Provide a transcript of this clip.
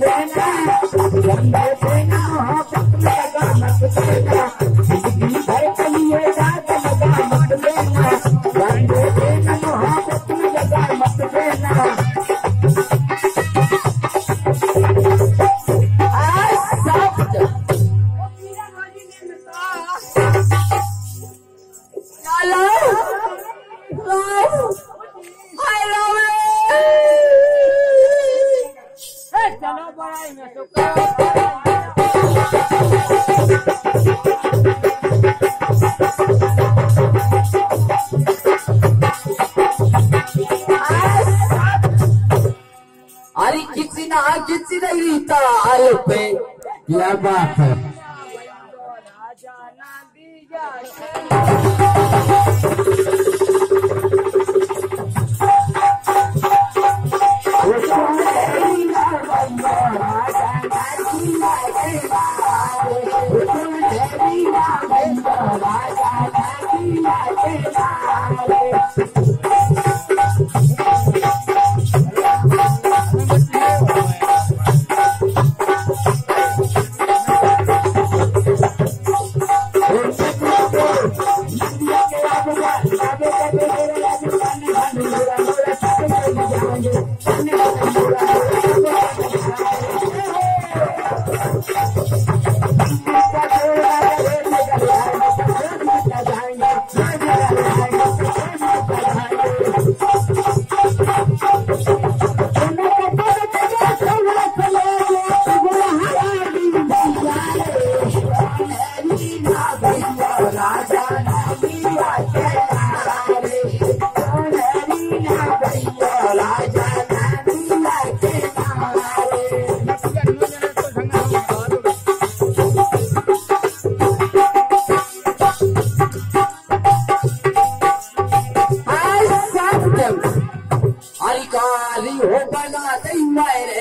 देना अरे किसी ना रीता आयो पे क्या बात है Bye. why not? They might.